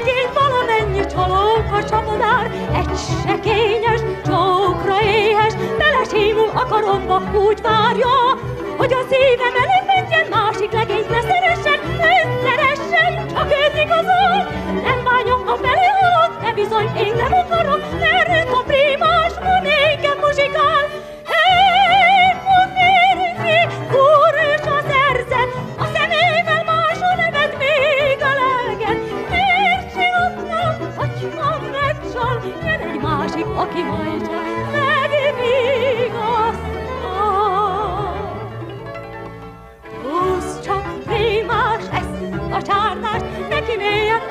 hadd felejtsem, hogy a legény valamennyi csapodár, egy sekényes, csókra éhes, belesímul a karomba, úgy várja, hogy a szívem elépítjen, másik legényt ne szeressen, őt szeressen, csak őt igazol, nem bányom, ha belé halott, de bizony én nem akarom, mert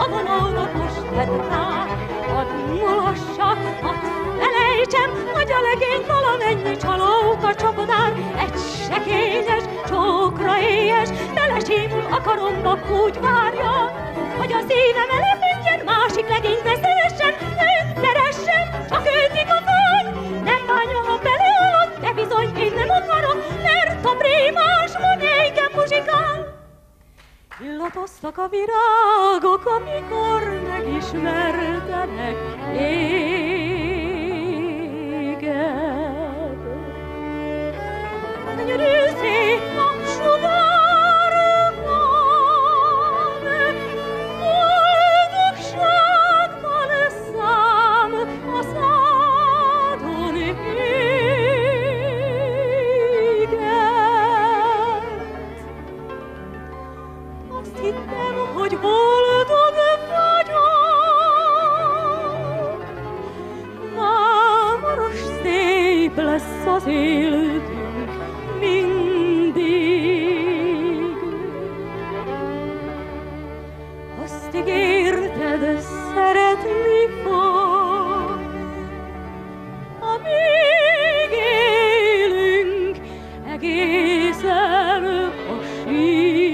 most vedd rá. Hadd mulassa, hadd felejtsem, hogy a legény valamennyi csalóka csapodár, egy sekényes, csókra éjes, belesimul a karomba, úgy várja, hogy a szívem elépítjen, másik legényt ne Illatoztak a virágok, amikor megismertenek téged. Az életünk mindig. Azt ígérted, szeretni fog, amíg élünk egészen a sírig.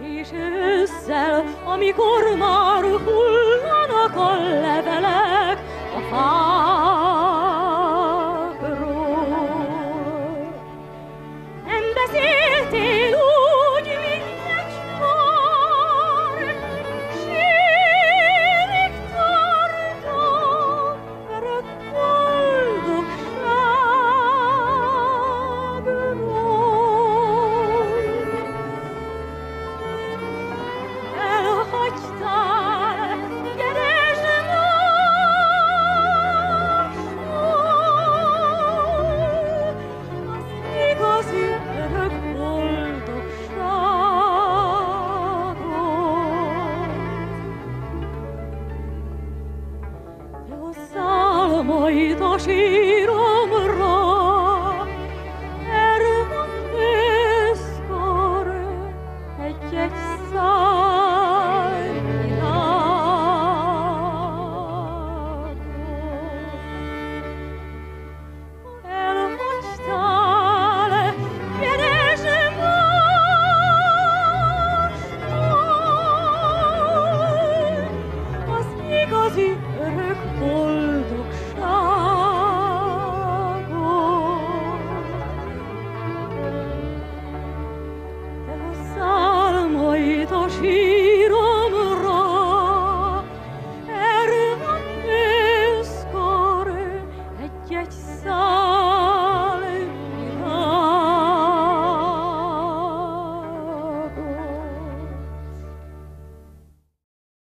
Kés ősszel, amikor már hull levelek a fák.